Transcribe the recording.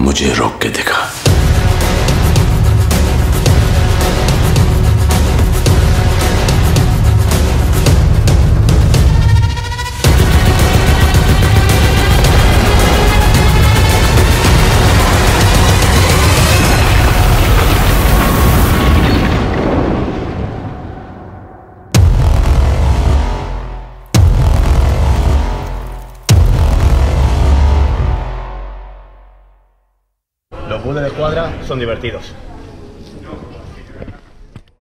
मुझे रोक के देखा। Los bulles de cuadra son divertidos.